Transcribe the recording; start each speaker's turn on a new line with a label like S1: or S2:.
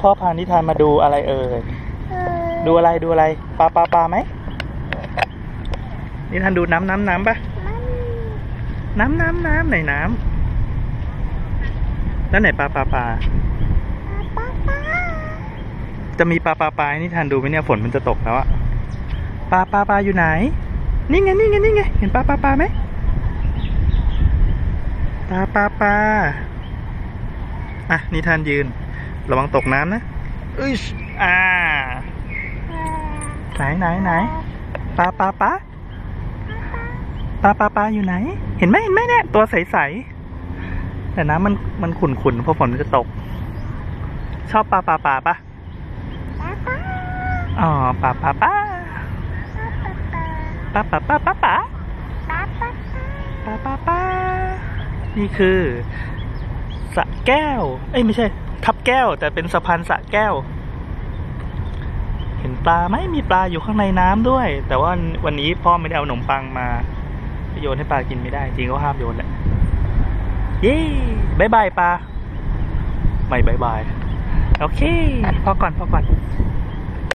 S1: พ่อพานิทานมาดูอะไรเอ่ย ดูอะไรดูอะไร ปลาปลาปลาไหมนิทานดูน้ำน้ำน้ำปะน้ำน้ำน้ำไหนน้ำแล้วไหนปลาปลาปลาจะมีปลาปลาปลาให้นิทานดูไหมเนี่ยฝนมันจะตกแล้วอะปลาปลาปลาอยู่ไหน นี่ไงนี่ไงนี่ไงเห็นปลาปลาปลาไหมปลาปลาปลาอะนิทานยืน ระวังตกน้ำนะอึชอ่า ไหนไหนไหนปลาปลาปลาปลาปลาปลาอยู่ไหน เห็นไหมเห็นไหมเนี่ยตัวใสๆแต่น้ำมันมันขุ่นๆเพราะฝนมันจะตก ชอบปลาปลาปลาปะอ๋อปลาปลาปลาปลาปลาปลาปลาปลาปลาปลาปลานี่คือสระ แก้ว เอ้ยไม่ใช่ ทับแก้ว แต่เป็นสะพานสะแก้ว เห็นปลาไหมมีปลาอยู่ข้างในน้ำด้วย แต่ว่าวันนี้พ่อไม่ได้เอาขนมปังมาโยนให้ปลากินไม่ได้ จริงก็ห้ามโยนแหละเย้บายบายปลาไม่บายบาย โอเคพอก่อนพอก่อน